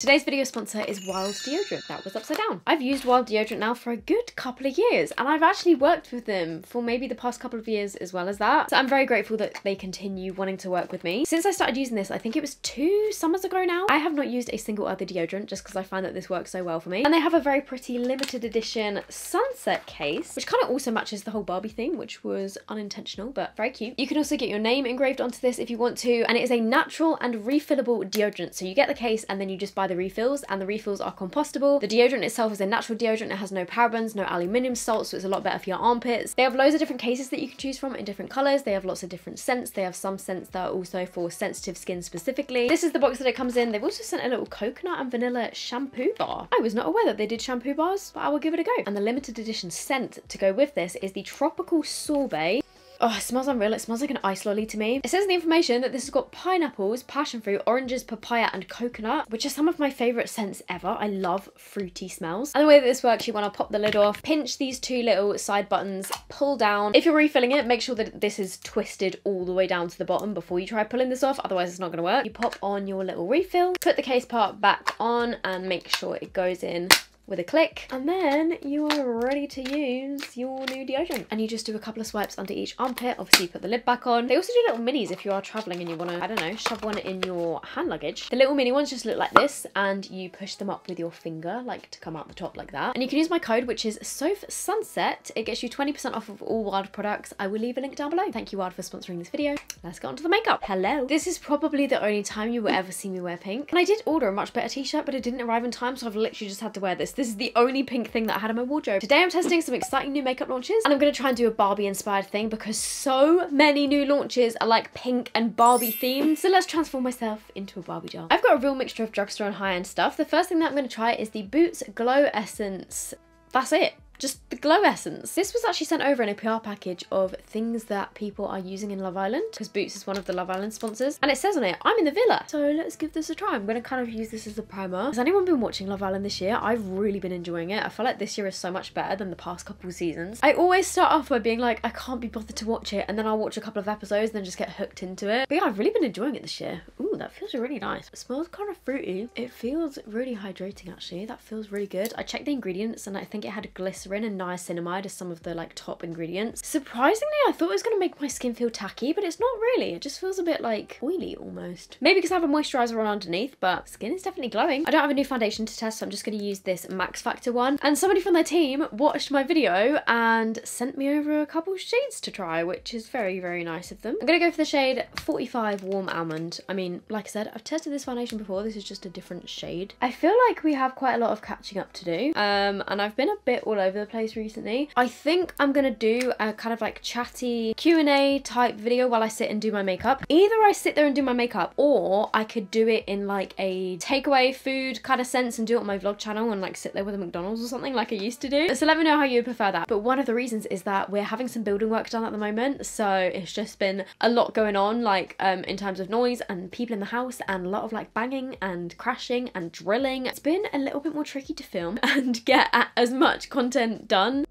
Today's video sponsor is Wild Deodorant. That was upside down. I've used Wild Deodorant now for a good couple of years and I've actually worked with them for maybe the past couple of years as well as that. So I'm very grateful that they continue wanting to work with me. Since I started using this, I think it was two summers ago now, I have not used a single other deodorant just because I find that this works so well for me. And they have a very pretty limited edition sunset case, which kind of also matches the whole Barbie theme, which was unintentional, but very cute. You can also get your name engraved onto this if you want to, and it is a natural and refillable deodorant. So you get the case and then you just buy the refills and the refills are compostable. The deodorant itself is a natural deodorant. It has no parabens, no aluminium salts, so it's a lot better for your armpits. They have loads of different cases that you can choose from in different colors. They have lots of different scents. They have some scents that are also for sensitive skin specifically. This is the box that it comes in. They've also sent a little coconut and vanilla shampoo bar. I was not aware that they did shampoo bars, but I will give it a go. And the limited edition scent to go with this is the Tropical Sorbet Oh, it smells unreal. It smells like an ice lolly to me. It says in the information that this has got pineapples, passion fruit, oranges, papaya, and coconut, which are some of my favourite scents ever. I love fruity smells. And the way that this works, you want to pop the lid off, pinch these two little side buttons, pull down. If you're refilling it, make sure that this is twisted all the way down to the bottom before you try pulling this off, otherwise it's not going to work. You pop on your little refill, put the case part back on, and make sure it goes in with a click. And then you are ready to use your new deodorant. And you just do a couple of swipes under each armpit. Obviously you put the lid back on. They also do little minis if you are traveling and you want to i don't know shove one in your hand luggage. The little mini ones just look like this and you push them up with your finger like to come out the top like that. And you can use my code which is soph sunset it gets you 20 percent off of all wild products. I will leave a link down below. Thank you wild for sponsoring this video. Let's get on to the makeup. Hello. This is probably the only time you will ever see me wear pink. And i did order a much better t-shirt but it didn't arrive in time so i've literally just had to wear this this is the only pink thing that I had in my wardrobe. Today I'm testing some exciting new makeup launches and I'm to try and do a Barbie inspired thing because so many new launches are like pink and Barbie themed. So let's transform myself into a Barbie doll. I've got a real mixture of drugstore and high-end stuff. The first thing that I'm to try is the Boots Glow Essence. That's it just the glow essence. This was actually sent over in a PR package of things that people are using in Love Island because Boots is one of the Love Island sponsors and it says on it, I'm in the villa. So let's give this a try. I'm to kind of use this as a primer. Has anyone been watching Love Island this year? I've really been enjoying it. I feel like this year is so much better than the past couple seasons. I always start off by being like, I can't be bothered to watch it and then I'll watch a couple of episodes and then just get hooked into it. But yeah, I've really been enjoying it this year. That feels really nice. It smells kind of fruity. It feels really hydrating actually. That feels really good. I checked the ingredients and I think it had glycerin and niacinamide as some of the like top ingredients. Surprisingly, I thought it was going to make my skin feel tacky, but it's not really. It just feels a bit like oily almost. Maybe because I have a moisturizer on underneath, but skin is definitely glowing. I don't have a new foundation to test, so I'm just going to use this Max Factor one. And somebody from their team watched my video and sent me over a couple shades to try, which is very, very nice of them. I'm going to go for the shade 45 Warm Almond. I mean, like I said, I've tested this foundation before. This is just a different shade. I feel like we have quite a lot of catching up to do. Um, and I've been a bit all over the place recently. I think I'm gonna do a kind of like chatty Q&A type video while I sit and do my makeup. Either I sit there and do my makeup or I could do it in like a takeaway food kind of sense and do it on my vlog channel and like sit there with a McDonald's or something like I used to do. So let me know how you prefer that. But one of the reasons is that we're having some building work done at the moment. So it's just been a lot going on like um, in terms of noise and people in the house and a lot of like banging and crashing and drilling. It's been a little bit more tricky to film and get as much content done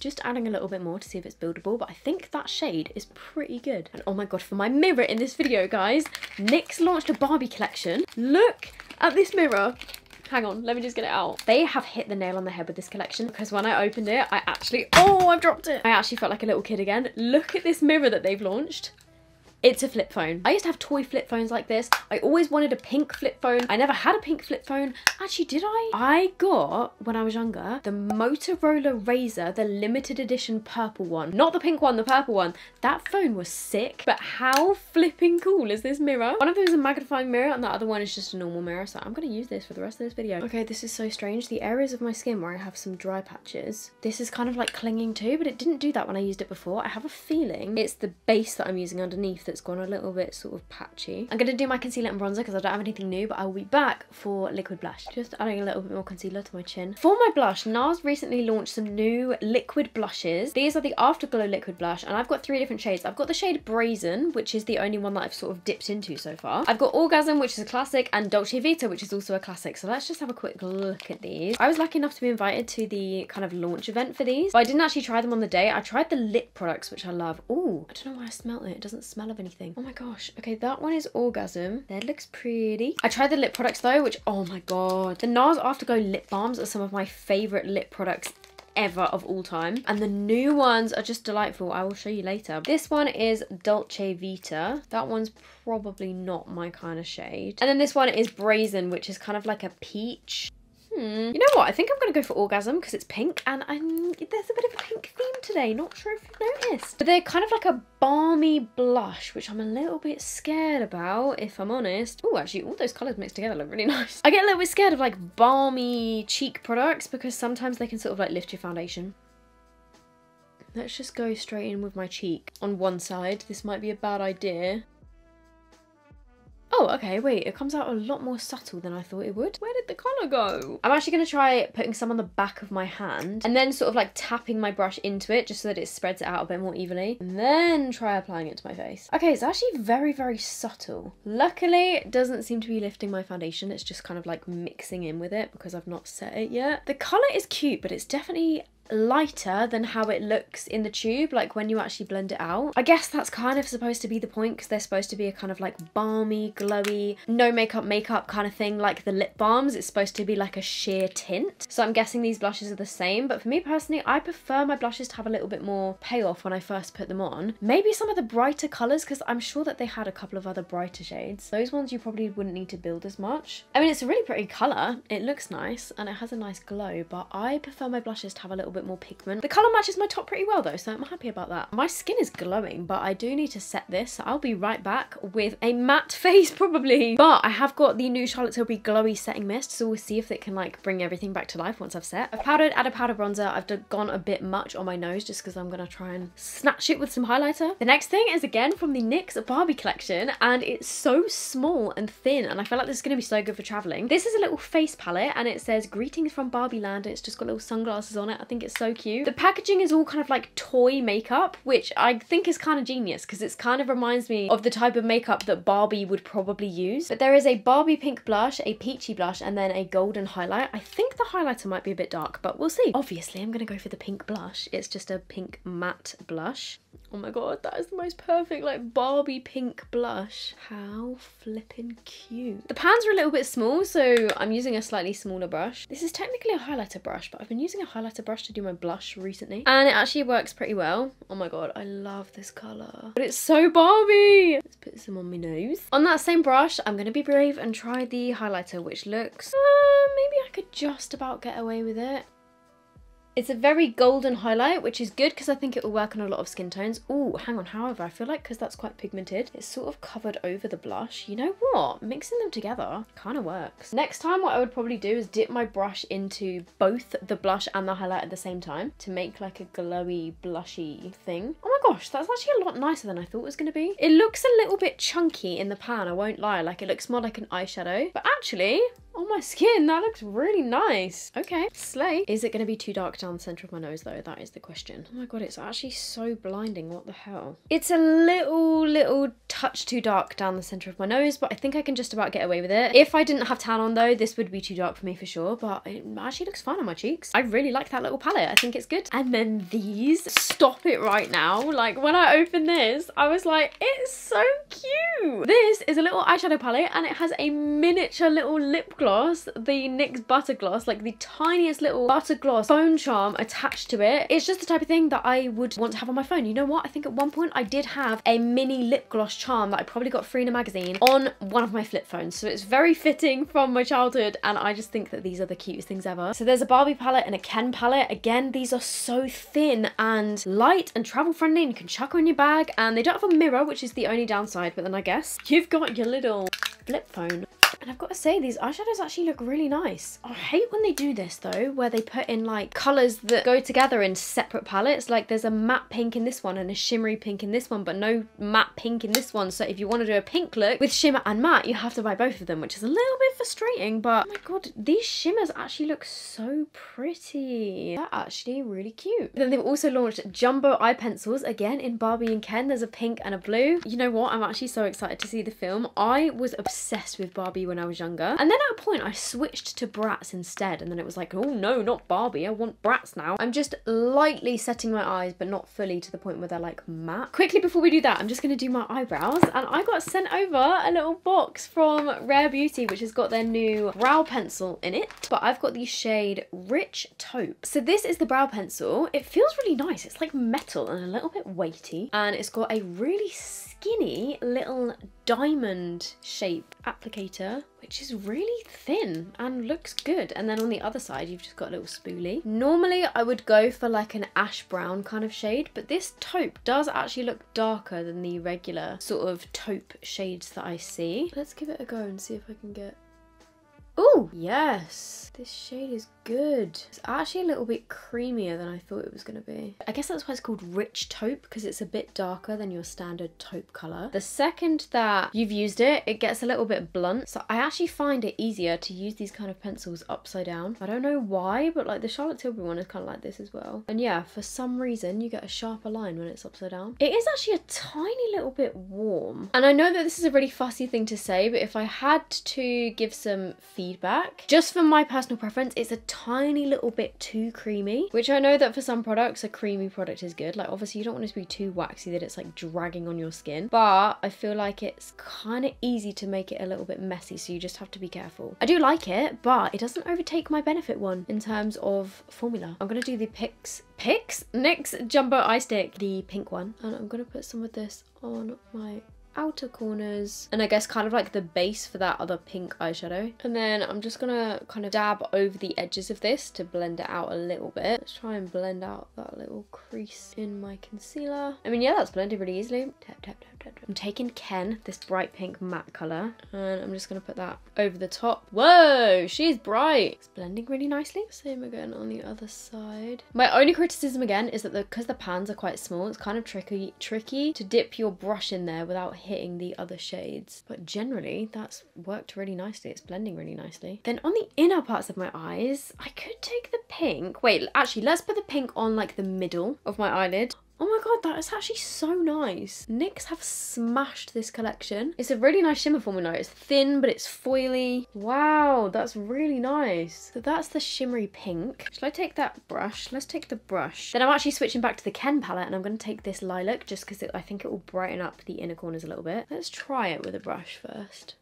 just adding a little bit more to see if it's buildable, but I think that shade is pretty good. And oh my god, for my mirror in this video, guys, NYX launched a Barbie collection. Look at this mirror. Hang on, let me just get it out. They have hit the nail on the head with this collection because when I opened it, I actually, oh, I've dropped it. I actually felt like a little kid again. Look at this mirror that they've launched. It's a flip phone. I used to have toy flip phones like this. I always wanted a pink flip phone. I never had a pink flip phone. Actually, did I? I got, when I was younger, the Motorola Razr, the limited edition purple one. Not the pink one, the purple one. That phone was sick, but how flipping cool is this mirror? One of them is a magnifying mirror and the other one is just a normal mirror, so I'm gonna use this for the rest of this video. Okay, this is so strange. The areas of my skin where I have some dry patches, this is kind of like clinging to, but it didn't do that when I used it before. I have a feeling it's the base that I'm using underneath that's gone a little bit sort of patchy. I'm going to do my concealer and bronzer because I don't have anything new, but I will be back for liquid blush. Just adding a little bit more concealer to my chin. For my blush, NARS recently launched some new liquid blushes. These are the Afterglow liquid blush, and I've got three different shades. I've got the shade Brazen, which is the only one that I've sort of dipped into so far. I've got Orgasm, which is a classic, and Dolce Vita, which is also a classic. So let's just have a quick look at these. I was lucky enough to be invited to the kind of launch event for these, but I didn't actually try them on the day. I tried the lip products, which I love. Oh, I don't know why I smelled it. It doesn't smell of anything. Oh my gosh. Okay, that one is Orgasm. That looks pretty. I tried the lip products though, which, oh my god. The NARS Afterglow lip balms are some of my favourite lip products ever of all time. And the new ones are just delightful. I will show you later. This one is Dolce Vita. That one's probably not my kind of shade. And then this one is Brazen, which is kind of like a peach. Hmm. You know what? I think I'm going to go for Orgasm because it's pink and I'm, there's a bit of a pink theme today. Not sure if you've noticed. But they're kind of like a balmy blush, which I'm a little bit scared about, if I'm honest. Oh, actually, all those colours mixed together look really nice. I get a little bit scared of like balmy cheek products because sometimes they can sort of like lift your foundation. Let's just go straight in with my cheek on one side. This might be a bad idea. Oh, okay, wait, it comes out a lot more subtle than I thought it would. Where did the colour go? I'm actually going to try putting some on the back of my hand and then sort of like tapping my brush into it just so that it spreads it out a bit more evenly and then try applying it to my face. Okay, it's actually very, very subtle. Luckily, it doesn't seem to be lifting my foundation. It's just kind of like mixing in with it because I've not set it yet. The colour is cute, but it's definitely lighter than how it looks in the tube, like when you actually blend it out. I guess that's kind of supposed to be the point because they're supposed to be a kind of like balmy, glowy, no makeup makeup kind of thing like the lip balms. It's supposed to be like a sheer tint. So I'm guessing these blushes are the same, but for me personally, I prefer my blushes to have a little bit more payoff when I first put them on. Maybe some of the brighter colours because I'm sure that they had a couple of other brighter shades. Those ones you probably wouldn't need to build as much. I mean, it's a really pretty colour. It looks nice and it has a nice glow, but I prefer my blushes to have a little bit bit more pigment. The colour matches my top pretty well though, so I'm happy about that. My skin is glowing, but I do need to set this. I'll be right back with a matte face probably. But I have got the new Charlotte Tilbury Glowy Setting Mist, so we'll see if it can like bring everything back to life once I've set. I've powdered, added powder bronzer. I've gone a bit much on my nose just because I'm going to try and snatch it with some highlighter. The next thing is again from the NYX Barbie collection and it's so small and thin and I feel like this is going to be so good for travelling. This is a little face palette and it says greetings from Barbie land and it's just got little sunglasses on it. I think it's so cute. The packaging is all kind of like toy makeup, which I think is kind of genius because it's kind of reminds me of the type of makeup that Barbie would probably use. But there is a Barbie pink blush, a peachy blush, and then a golden highlight. I think the highlighter might be a bit dark, but we'll see. Obviously, I'm going to go for the pink blush. It's just a pink matte blush. Oh my god, that is the most perfect like Barbie pink blush. How flippin' cute. The pans are a little bit small, so I'm using a slightly smaller brush. This is technically a highlighter brush, but I've been using a highlighter brush to do my blush recently. And it actually works pretty well. Oh my god, I love this colour. But it's so Barbie! Let's put some on my nose. On that same brush, I'm going to be brave and try the highlighter, which looks... Uh, maybe I could just about get away with it. It's a very golden highlight, which is good because I think it will work on a lot of skin tones. Oh, hang on. However, I feel like because that's quite pigmented, it's sort of covered over the blush. You know what? Mixing them together kind of works. Next time, what I would probably do is dip my brush into both the blush and the highlight at the same time to make like a glowy, blushy thing. Oh my gosh, that's actually a lot nicer than I thought it was going to be. It looks a little bit chunky in the pan, I won't lie. Like it looks more like an eyeshadow. But actually, on my skin. That looks really nice. Okay, slay. Is it going to be too dark down the centre of my nose though? That is the question. Oh my god, it's actually so blinding. What the hell? It's a little, little touch too dark down the centre of my nose, but I think I can just about get away with it. If I didn't have tan on though, this would be too dark for me for sure, but it actually looks fine on my cheeks. I really like that little palette. I think it's good. And then these, stop it right now. Like when I opened this, I was like, it's so cute. This is a little eyeshadow palette and it has a miniature little lip gloss, the NYX Butter Gloss, like the tiniest little butter gloss bone charm attached to it. It's just the type of thing that I would want to have on my phone. You know what? I think at one point I did have a mini lip gloss charm that I probably got free in a magazine on one of my flip phones. So it's very fitting from my childhood and I just think that these are the cutest things ever. So there's a Barbie palette and a Ken palette. Again, these are so thin and light and travel friendly and you can chuck on your bag and they don't have a mirror, which is the only downside, but then I guess you've got your little flip phone and I've got to say, these eyeshadows actually look really nice. I hate when they do this though, where they put in like colours that go together in separate palettes. Like there's a matte pink in this one and a shimmery pink in this one, but no matte pink in this one. So if you want to do a pink look with shimmer and matte, you have to buy both of them, which is a little bit frustrating. But oh my god, these shimmers actually look so pretty. They're actually really cute. Then they've also launched jumbo eye pencils, again in Barbie and Ken. There's a pink and a blue. You know what? I'm actually so excited to see the film. I was obsessed with Barbie Barbie when I was younger. And then at a point I switched to Bratz instead and then it was like, oh no, not Barbie, I want Bratz now. I'm just lightly setting my eyes but not fully to the point where they're like matte. Quickly before we do that, I'm just going to do my eyebrows and I got sent over a little box from Rare Beauty which has got their new brow pencil in it. But I've got the shade Rich Taupe. So this is the brow pencil. It feels really nice. It's like metal and a little bit weighty and it's got a really skinny little diamond shape applicator which is really thin and looks good. And then on the other side you've just got a little spoolie. Normally i would go for like an ash brown kind of shade but this taupe does actually look darker than the regular sort of taupe shades that i see. Let's give it a go and see if i can get Oh, yes. This shade is good. It's actually a little bit creamier than I thought it was going to be. I guess that's why it's called rich taupe because it's a bit darker than your standard taupe colour. The second that you've used it, it gets a little bit blunt. So I actually find it easier to use these kind of pencils upside down. I don't know why, but like the Charlotte Tilbury one is kind of like this as well. And yeah, for some reason you get a sharper line when it's upside down. It is actually a tiny little bit warm. And I know that this is a really fussy thing to say, but if I had to give some feedback, just for my personal preference, it's a tiny little bit too creamy, which I know that for some products, a creamy product is good. Like obviously you don't want it to be too waxy that it's like dragging on your skin, but I feel like it's kind of easy to make it a little bit messy. So you just have to be careful. I do like it, but it doesn't overtake my Benefit one in terms of formula. I'm to do the Pix Pix NYX Jumbo Eye Stick, the pink one. And I'm to put some of this on my outer corners and I guess kind of like the base for that other pink eyeshadow. And then I'm just gonna kind of dab over the edges of this to blend it out a little bit. Let's try and blend out that little crease in my concealer. I mean, yeah, that's blended really easily. Tap, tap, tap, tap. I'm taking Ken, this bright pink matte colour, and I'm just gonna put that over the top. Whoa, she's bright. It's blending really nicely. Same again on the other side. My only criticism again is that because the, the pans are quite small, it's kind of tricky, tricky to dip your brush in there without hitting the other shades. But generally, that's worked really nicely. It's blending really nicely. Then on the inner parts of my eyes, I could take the pink. Wait, actually, let's put the pink on like the middle of my eyelid. God, that is actually so nice. NYX have smashed this collection. It's a really nice shimmer formula. It's thin, but it's foily. Wow, that's really nice. So that's the shimmery pink. Shall I take that brush? Let's take the brush. Then I'm actually switching back to the Ken palette and I'm going to take this lilac just because I think it will brighten up the inner corners a little bit. Let's try it with a brush first.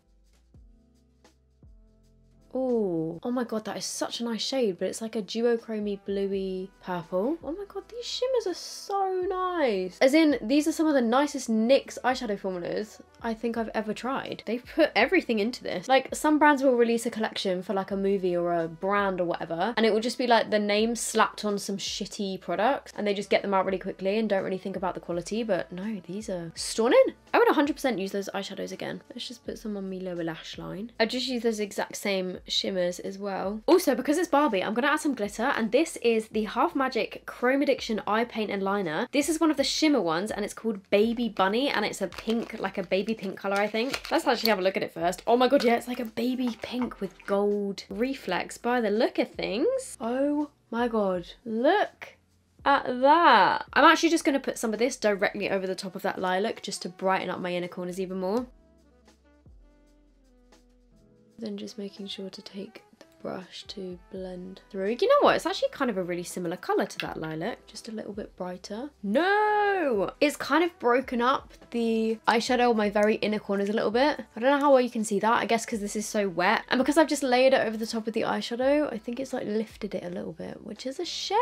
Oh, oh my god, that is such a nice shade, but it's like a duochromy bluey purple. Oh my god, these shimmers are so nice. As in, these are some of the nicest NYX eyeshadow formulas I think I've ever tried. They've put everything into this. Like, some brands will release a collection for like a movie or a brand or whatever, and it will just be like the name slapped on some shitty products, and they just get them out really quickly and don't really think about the quality, but no, these are stunning. I would 100% use those eyeshadows again. Let's just put some on my lower lash line. I just use those exact same shimmers as well. Also, because it's Barbie, I'm going to add some glitter, and this is the Half Magic Chrome Addiction Eye Paint and Liner. This is one of the shimmer ones, and it's called Baby Bunny, and it's a pink, like a baby pink colour, I think. Let's actually have a look at it first. Oh my god, yeah, it's like a baby pink with gold reflex by the look of things. Oh my god, look at that. I'm actually just going to put some of this directly over the top of that lilac just to brighten up my inner corners even more. Then just making sure to take the brush to blend through. You know what? It's actually kind of a really similar colour to that lilac, just a little bit brighter. No! It's kind of broken up the eyeshadow on my very inner corners a little bit. I don't know how well you can see that. I guess because this is so wet. And because I've just layered it over the top of the eyeshadow, I think it's like lifted it a little bit, which is a shame.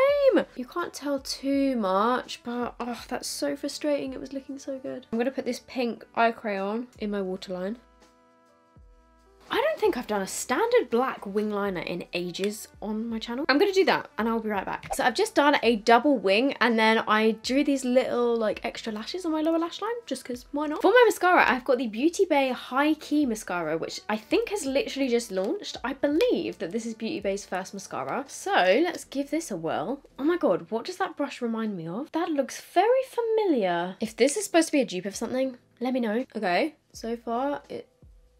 You can't tell too much, but oh, that's so frustrating. It was looking so good. I'm to put this pink eye crayon in my waterline. Think I've done a standard black wing liner in ages on my channel. I'm gonna do that and I'll be right back. So I've just done a double wing and then I drew these little like extra lashes on my lower lash line just because why not? For my mascara, I've got the Beauty Bay High Key Mascara, which I think has literally just launched. I believe that this is Beauty Bay's first mascara. So let's give this a whirl. Oh my god, what does that brush remind me of? That looks very familiar. If this is supposed to be a dupe of something, let me know. Okay, so far it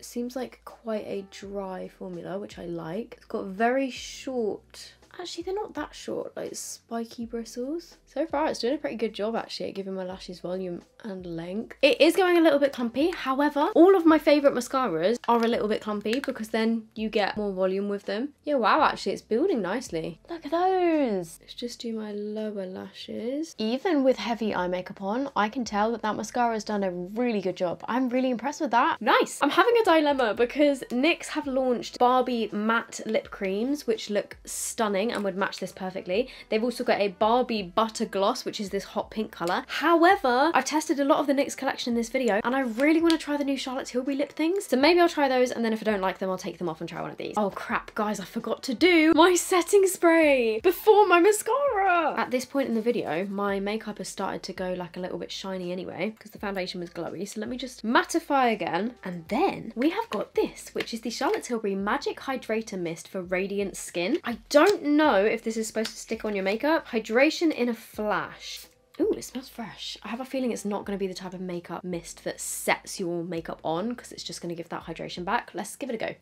seems like quite a dry formula, which I like. It's got very short Actually, they're not that short, like spiky bristles. So far, it's doing a pretty good job actually at giving my lashes volume and length. It is going a little bit clumpy. However, all of my favourite mascaras are a little bit clumpy because then you get more volume with them. Yeah, wow, actually, it's building nicely. Look at those. Let's just do my lower lashes. Even with heavy eye makeup on, I can tell that that mascara has done a really good job. I'm really impressed with that. Nice. I'm having a dilemma because NYX have launched Barbie matte lip creams, which look stunning and would match this perfectly. They've also got a Barbie butter gloss, which is this hot pink colour. However, I've tested a lot of the NYX collection in this video and I really want to try the new Charlotte Tilbury lip things. So maybe I'll try those and then if I don't like them, I'll take them off and try one of these. Oh crap, guys, I forgot to do my setting spray before my mascara. At this point in the video, my makeup has started to go like a little bit shiny anyway because the foundation was glowy. So let me just mattify again. And then we have got this, which is the Charlotte Tilbury Magic Hydrator Mist for Radiant Skin. I don't know if this is supposed to stick on your makeup. Hydration in a flash. Ooh, it smells fresh. I have a feeling it's not going to be the type of makeup mist that sets your makeup on because it's just going to give that hydration back. Let's give it a go.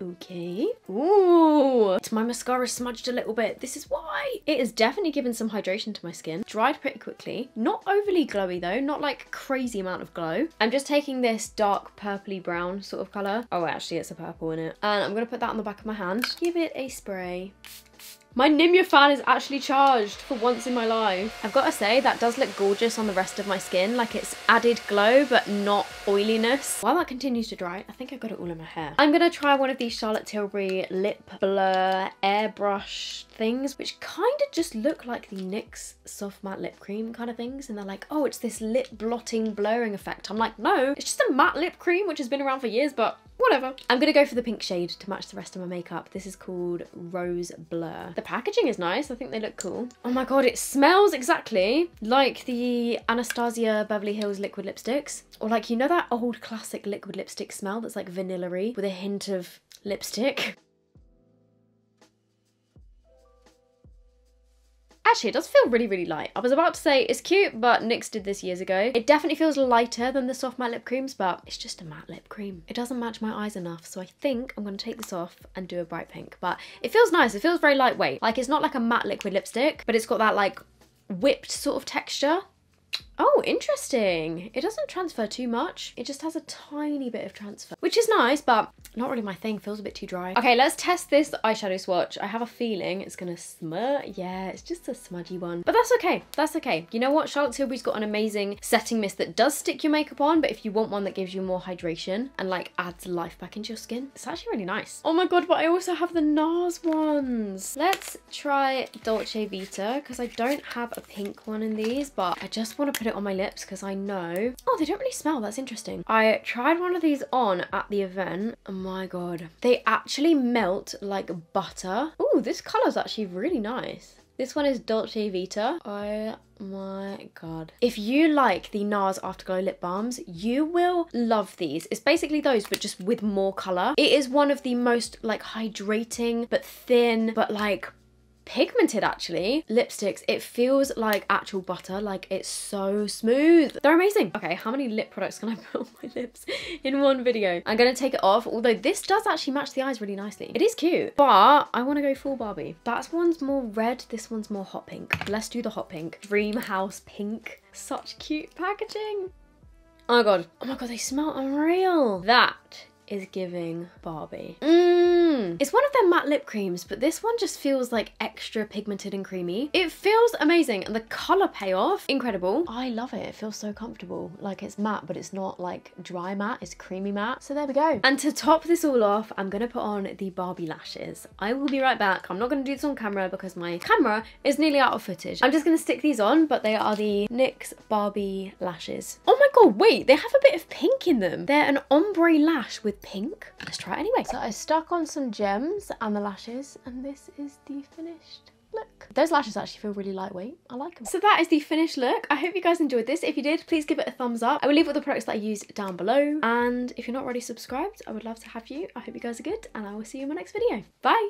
Okay. Ooh. My mascara smudged a little bit. This is why. It has definitely given some hydration to my skin. Dried pretty quickly. Not overly glowy though. Not like crazy amount of glow. I'm just taking this dark purpley brown sort of colour. Oh, actually it's a purple in it. And I'm to put that on the back of my hand. Give it a spray. My Nimya fan is actually charged for once in my life. I've got to say, that does look gorgeous on the rest of my skin. Like it's added glow, but not oiliness. While that continues to dry, I think I've got it all in my hair. I'm going to try one of these Charlotte Tilbury lip blur airbrush things, which kind of just look like the NYX soft matte lip cream kind of things. And they're like, oh, it's this lip blotting blurring effect. I'm like, no, it's just a matte lip cream, which has been around for years, but whatever. I'm gonna go for the pink shade to match the rest of my makeup. This is called Rose Blur. The packaging is nice. I think they look cool. Oh my god, it smells exactly like the Anastasia Beverly Hills liquid lipsticks. Or like, you know that old classic liquid lipstick smell that's like vanilla with a hint of lipstick? Actually, it does feel really, really light. I was about to say it's cute, but NYX did this years ago. It definitely feels lighter than the soft matte lip creams, but it's just a matte lip cream. It doesn't match my eyes enough, so I think I'm to take this off and do a bright pink. But it feels nice. It feels very lightweight. Like, it's not like a matte liquid lipstick, but it's got that, like, whipped sort of texture Oh, interesting. It doesn't transfer too much. It just has a tiny bit of transfer, which is nice, but not really my thing. Feels a bit too dry. Okay, let's test this eyeshadow swatch. I have a feeling it's gonna smudge. Yeah, it's just a smudgy one, but that's okay. That's okay. You know what? Charlotte Tilbury's got an amazing setting mist that does stick your makeup on, but if you want one that gives you more hydration and like adds life back into your skin, it's actually really nice. Oh my God, but I also have the NARS ones. Let's try Dolce Vita because I don't have a pink one in these, but I just want to put put it on my lips because I know... Oh, they don't really smell. That's interesting. I tried one of these on at the event. Oh my god. They actually melt like butter. Oh, this colour's actually really nice. This one is Dolce Vita. Oh my god. If you like the NARS Afterglow lip balms, you will love these. It's basically those, but just with more colour. It is one of the most like hydrating, but thin, but like pigmented actually lipsticks it feels like actual butter like it's so smooth. They're amazing. Okay how many lip products can i put on my lips in one video? I'm gonna take it off although this does actually match the eyes really nicely. It is cute but i want to go full barbie. That one's more red this one's more hot pink. Let's do the hot pink. Dream house pink. Such cute packaging. Oh my god. Oh my god they smell unreal. That is giving Barbie. Mmm. Mmm. It's one of their matte lip creams, but this one just feels like extra pigmented and creamy. It feels amazing and the colour payoff, incredible. I love it. It feels so comfortable. Like it's matte, but it's not like dry matte, it's creamy matte. So there we go. And to top this all off, I'm gonna put on the Barbie lashes. I will be right back. I'm not gonna do this on camera because my camera is nearly out of footage. I'm just gonna stick these on, but they are the NYX Barbie lashes. Oh my God, wait, they have a bit of pink in them. They're an ombre lash with pink. Let's try it anyway. So I stuck on some gems and the lashes and this is the finished look. Those lashes actually feel really lightweight. I like them. So that is the finished look. I hope you guys enjoyed this. If you did, please give it a thumbs up. I will leave all the products that I used down below. And if you're not already subscribed, I would love to have you. I hope you guys are good and I will see you in my next video. Bye!